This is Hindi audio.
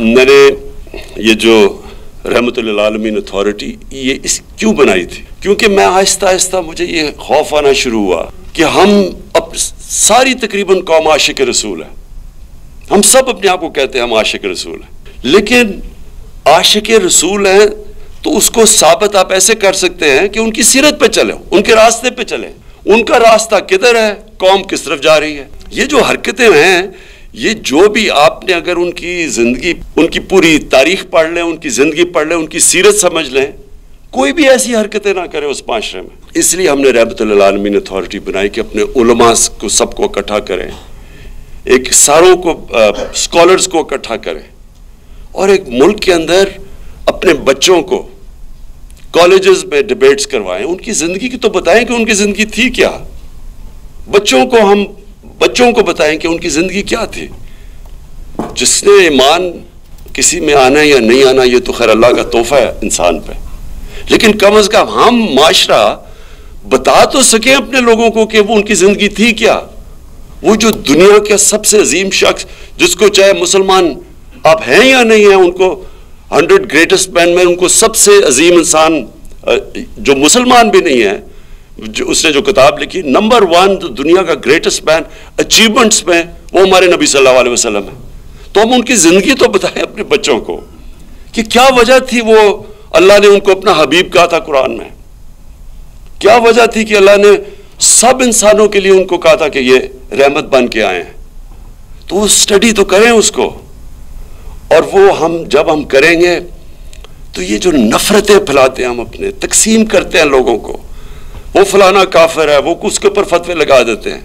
मैंने ये जो रहमत आलमीन अथॉरिटी, ये इस क्यों बनाई थी? क्योंकि मैं आहिस्ता आहिस्ता मुझे ये खौफ आना शुरू हुआ कि हम अब सारी तकरीबन कौम आशिक रसूल है। हम सब अपने आप को कहते हैं हम आशिक रसूल हैं। लेकिन आशिक रसूल हैं तो उसको साबित आप ऐसे कर सकते हैं कि उनकी सीरत पे चले, उनके रास्ते पे चले। उनका रास्ता किधर है? कौम किस तरफ़ जा रही है? ये जो हरकतें हैं ये जो भी आपने अगर उनकी ज़िंदगी, उनकी पूरी तारीख पढ़ लें, उनकी ज़िंदगी पढ़ लें, उनकी सीरत समझ लें, कोई भी ऐसी हरकतें ना करे उस माशरे में। इसलिए हमने रहमतमीन अथॉरिटी बनाई कि अपने उलमा को सबको इकट्ठा करें, एक सारों को स्कॉलर्स को इकट्ठा करें, और एक मुल्क के अंदर अपने बच्चों को कॉलेजेस में डिबेट्स करवाएँ। उनकी ज़िंदगी की तो बताएँ कि उनकी ज़िंदगी थी क्या? बच्चों को हम बच्चों को बताएँ कि उनकी ज़िंदगी क्या थी। जिसने ईमान किसी में आना या नहीं आना, ये तो खैर अल्लाह का तोहफा है इंसान पे। लेकिन कम अज़ कम हम माशरा बता तो सके अपने लोगों को कि वो उनकी ज़िंदगी थी क्या। वो जो दुनिया के सबसे अजीम शख्स, जिसको चाहे मुसलमान आप हैं या नहीं हैं, उनको हंड्रेड ग्रेटेस्ट मैन में उनको सबसे अजीम इंसान जो मुसलमान भी नहीं है जो उसने जो किताब लिखी नंबर वन जो दुनिया का ग्रेटेस्ट मैन अचीवमेंट्स में वो हमारे नबी सल्लल्लाहु अलैहि वसल्लम है। तो हम उनकी ज़िंदगी तो बताएँ अपने बच्चों को कि क्या वजह थी वो अल्लाह ने उनको अपना हबीब कहा था कुरान में? क्या वजह थी कि अल्लाह ने सब इंसानों के लिए उनको कहा था कि ये रहमत बन के आए हैं? तो स्टडी तो करें उसको। और वो हम, जब हम करेंगे तो ये जो नफरतें फैलाते हैं हम अपने, तकसीम करते हैं लोगों को। वो फलाना काफ़र है वो उसके ऊपर फतवे लगा देते हैं।